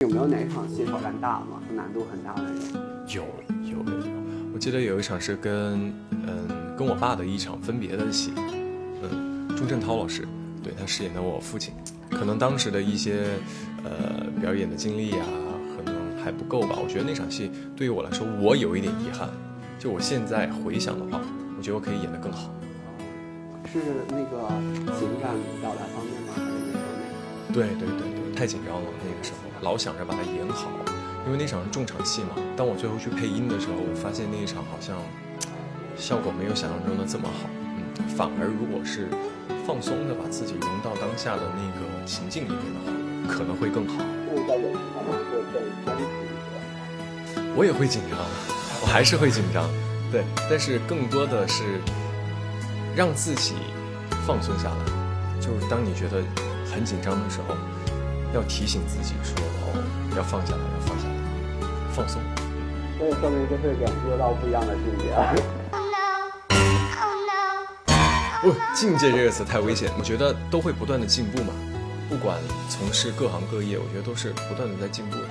有没有哪一场戏挑战大吗？难度很大的那种？有有有，我记得有一场是跟嗯跟我爸的一场分别的戏，嗯，钟镇涛老师，对他饰演的我父亲，可能当时的一些呃表演的经历啊，可能还不够吧。我觉得那场戏对于我来说，我有一点遗憾。就我现在回想的话，我觉得我可以演得更好。是那个情感表达方面吗？还是那个那个？对对对对，太紧张了那个时候，老想着把它演好，因为那场是重场戏嘛。当我最后去配音的时候，我发现那一场好像效果没有想象中的这么好。嗯，反而如果是放松的把自己融到当下的那个情境里面的话，可能会更好。我也会紧张，我还是会紧张，对，但是更多的是让自己放松下来。就是当你觉得很紧张的时候，要提醒自己说：“哦，要放下来，要放下来，放松。所以说明就是感觉到不一样的境界。不，境界这个词太危险。我觉得都会不断的进步嘛，不管从事各行各业，我觉得都是不断的在进步的。